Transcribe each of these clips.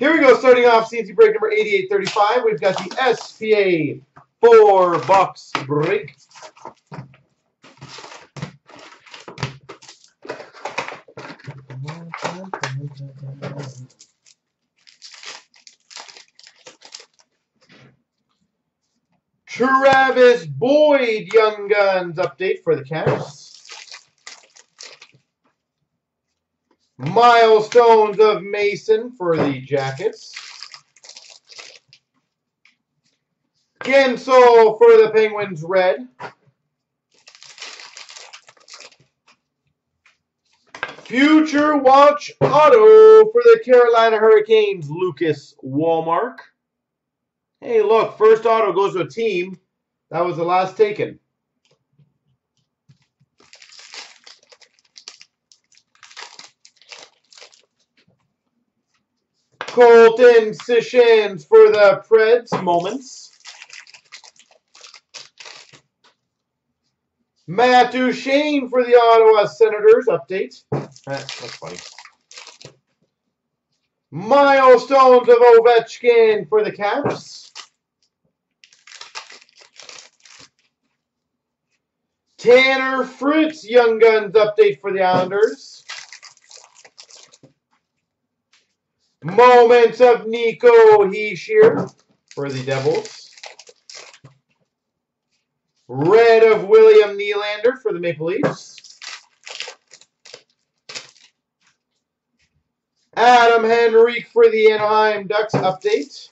Here we go, starting off CNC break number 8835. We've got the SPA four box break. Travis Boyd Young Guns update for the Caps. Milestones of Mason for the Jackets. Guentzel for the Penguins red. Future Watch Auto for the Carolina Hurricanes, Lucas Wallmark. Hey, look, first auto goes to a team. That was the last taken. Colton Sissons for the Preds, moments. Matt Duchene for the Ottawa Senators, update. Eh, that's funny. Milestones of Ovechkin for the Caps. Tanner Fritz Young Guns update for the Islanders. Moments of Nico Hischier for the Devils. Red of William Nylander for the Maple Leafs. Adam Henrique for the Anaheim Ducks update.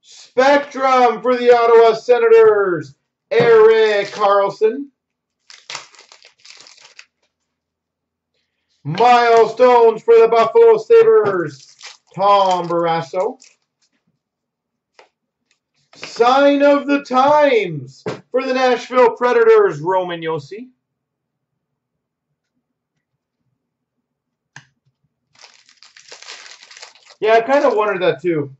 Spectrum for the Ottawa Senators, Erik Karlsson. Milestones for the Buffalo Sabres, Tom Barrasso. Sign of the Times for the Nashville Predators, Roman Josi. Yeah, I kind of wondered that too.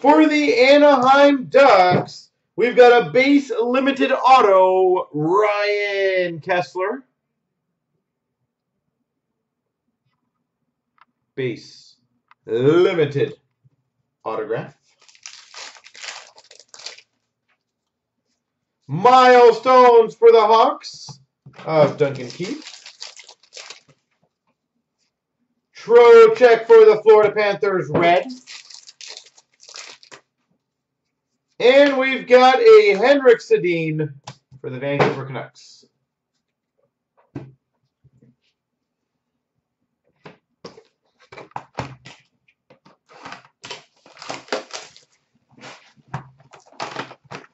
For the Anaheim Ducks, we've got a base limited auto, Ryan Kesler. Base limited autograph. Milestones for the Hawks of Duncan Keith. Trocheck for the Florida Panthers, red. And we've got a Henrik Sedin for the Vancouver Canucks.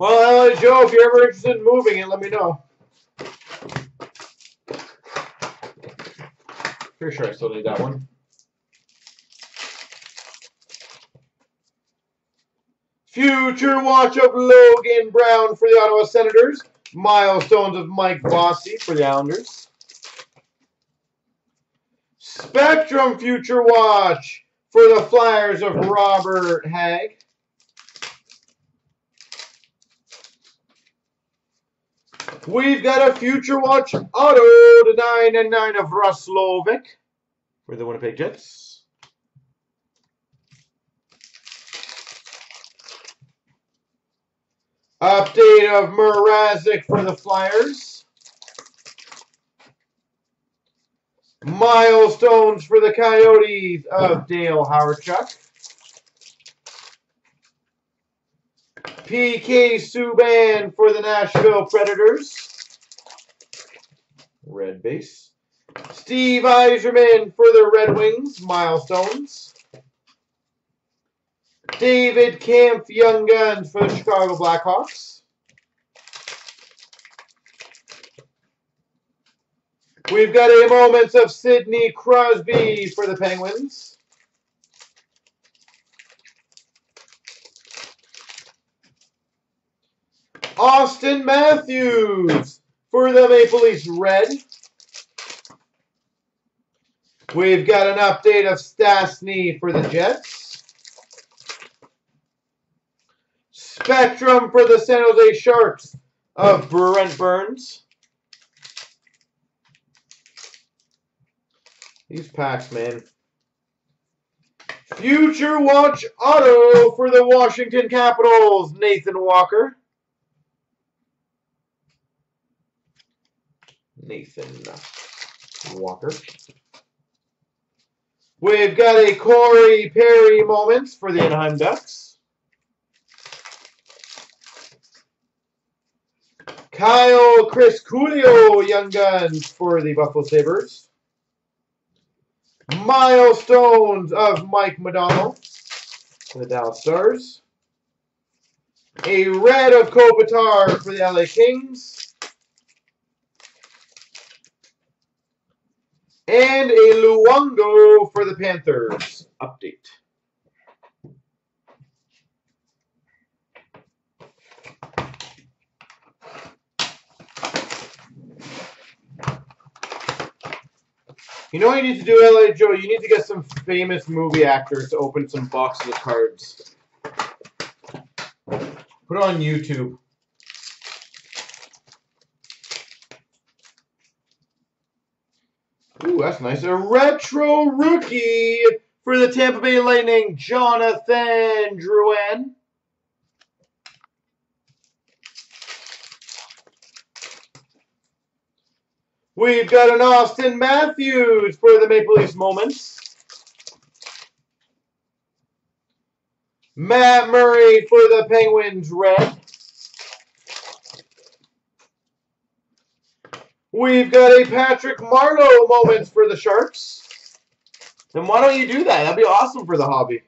Well, uh, Joe, if you're ever interested in moving it, let me know. Pretty sure I still need that one. Future watch of Logan Brown for the Ottawa Senators. Milestones of Mike Bossy for the Islanders. Spectrum Future Watch for the Flyers of Robert Hagg. We've got a Future Watch Auto to 9 and 9 of Roslovic for the Winnipeg Jets. Update of Mrazek for the Flyers. Milestones for the Coyotes of Dale Hawerchuk. PK Subban for the Nashville Predators. Red base. Steve Yzerman for the Red Wings. Milestones. David Kampf, Young Guns for the Chicago Blackhawks. We've got a Moments of Sidney Crosby for the Penguins. Auston Matthews for the Maple Leafs red. We've got an update of Stastny for the Jets. Spectrum for the San Jose Sharks of Brent Burns. These packs, man. Future Watch Auto for the Washington Capitals, Nathan Walker. Nathan uh, Walker. We've got a Corey Perry moment for the Anaheim Ducks. Kyle Criscuolo Young Guns for the Buffalo Sabres. Milestones of Mike Modano for the Dallas Stars. A red of Kopitar for the LA Kings. And a Luongo for the Panthers. Update. You know what you need to do, LA Joe? You need to get some famous movie actors to open some boxes of cards. Put it on YouTube. That's nice. A retro rookie for the Tampa Bay Lightning, Jonathan Drouin. We've got an Auston Matthews for the Maple Leafs moments. Matt Murray for the Penguins red. We've got a Patrick Marleau moments for the Sharks. Then why don't you do that? That'd be awesome for the hobby.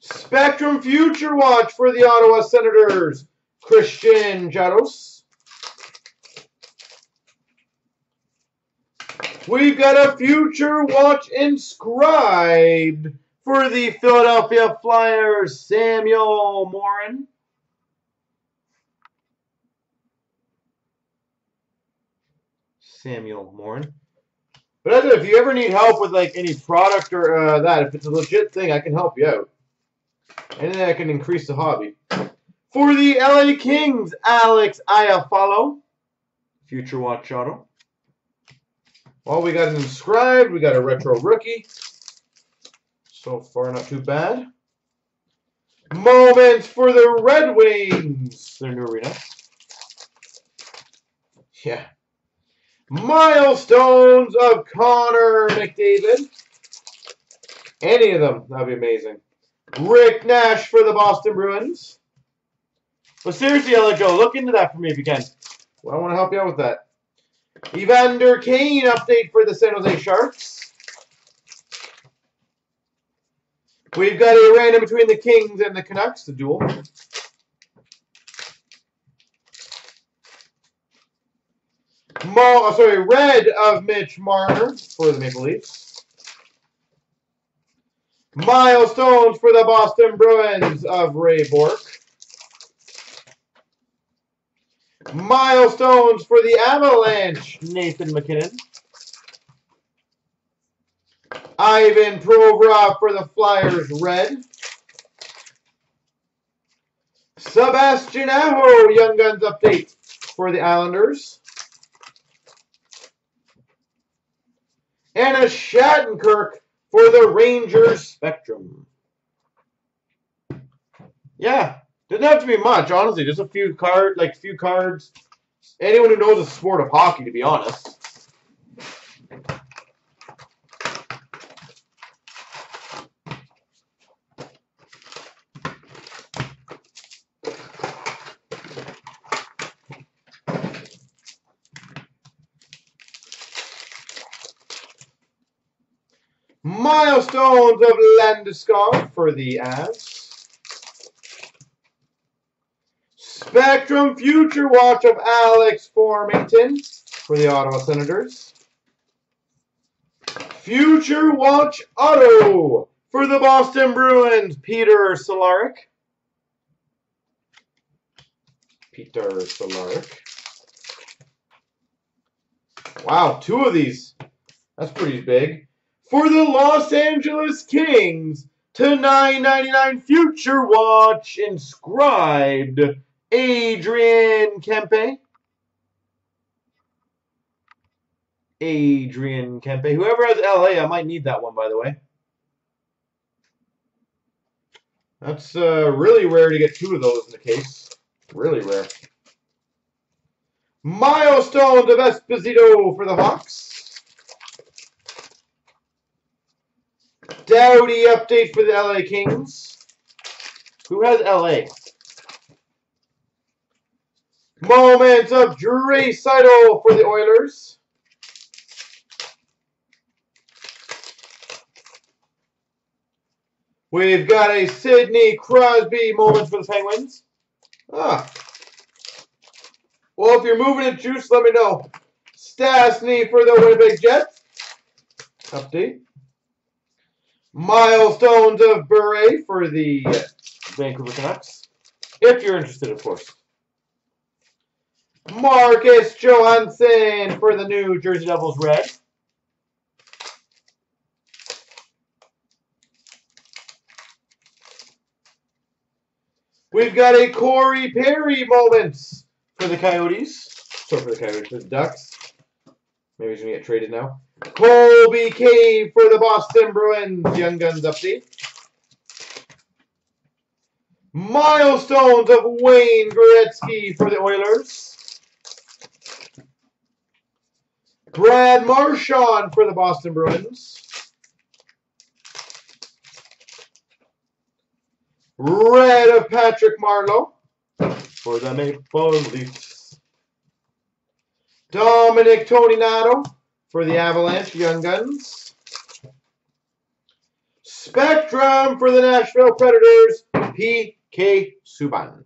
Spectrum Future Watch for the Ottawa Senators, Christian Jaros. We've got a Future Watch inscribed for the Philadelphia Flyers, Samuel Morin. Samuel Morin. But if you ever need help with like any product or uh, that, if it's a legit thing, I can help you out. And then I can increase the hobby. For the LA Kings, Alex Iafallo. Future Watch Auto. Well, we got an inscribed. We got a retro rookie. So far, not too bad. Moments for the Red Wings. Their new arena. Yeah. Milestones of Connor McDavid. Any of them. That'd be amazing. Rick Nash for the Boston Bruins. But seriously, go. Look into that for me if you can. Well, I want to help you out with that. Evander Kane update for the San Jose Sharks. We've got a random between the Kings and the Canucks, the duel. Oh, sorry, red of Mitch Marner for the Maple Leafs. Milestones for the Boston Bruins of Ray Bourque. Milestones for the Avalanche, Nathan MacKinnon. Ivan Provorov for the Flyers, red. Sebastian Aho, Young Guns update for the Islanders. And a Shattenkirk for the Rangers Spectrum. Yeah, didn't have to be much, honestly. Just a few card, like few cards. Anyone who knows the sport of hockey, to be honest. Milestones of Landeskog for the Avs. Spectrum Future Watch of Alex Formenton for the Ottawa Senators. Future Watch Auto for the Boston Bruins, Peter Cehlarik. Peter Cehlarik. Wow, two of these. That's pretty big. For the Los Angeles Kings, to 9.99 Future Watch inscribed Adrian Kempe. Adrian Kempe. Whoever has LA, I might need that one, by the way. That's uh, really rare to get two of those in the case. Really rare. Milestone of Esposito for the Hawks. Doughty update for the LA Kings. Who has LA? Moments of Draisaitl for the Oilers. We've got a Sidney Crosby moments for the Penguins. Ah. Well, if you're moving it, Juice, let me know. Stastny for the Winnipeg Jets. Update. Milestones of Bure for the Vancouver Canucks. If you're interested, of course. Marcus Johansson for the New Jersey Devils Red. We've got a Corey Perry moment for the Coyotes. Sorry for the Coyotes, for the Ducks. Maybe he's going to get traded now. Colby Cave for the Boston Bruins Young Guns update. Milestones of Wayne Gretzky for the Oilers. Brad Marchand for the Boston Bruins. Red of Patrick Marleau for the Maple Leafs. Dominic Toninato for the Avalanche Young Guns. Spectrum for the Nashville Predators, P.K. Subban.